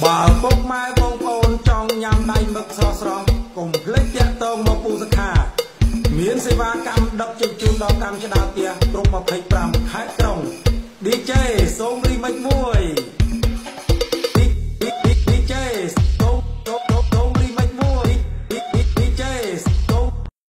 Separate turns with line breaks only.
បើពុកម៉ែបងប្អូនចង់ញ៉ាំដៃមឹកស្រស់ស្រស់កុំភ្លេចតាក់ទងមកពូសខា មានសេវាកម្មដឹកជញ្ជូនដល់តាមឆ្ដាវផ្ទះគ្រប់25ខេត្តក្រុង DJ សូមរីមិចមួយ